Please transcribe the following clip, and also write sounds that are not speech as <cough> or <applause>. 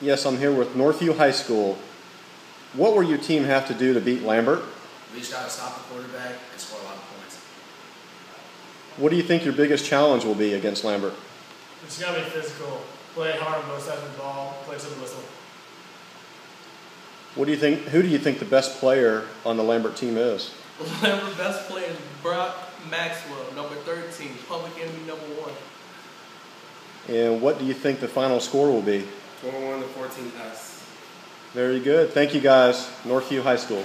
Yes, I'm here with Northview High School. What will your team have to do to beat Lambert? We just got to stop the quarterback and score a lot of points. What do you think your biggest challenge will be against Lambert? It's got to be physical. Play hard on both sides of the ball. Play to the whistle. What do you think? Who do you think the best player on the Lambert team is? <laughs> Lambert best player is Brock Maxwell, number 13, public enemy number one. And what do you think the final score will be? 21 to 14 pass. Very good. Thank you guys, Northview High School.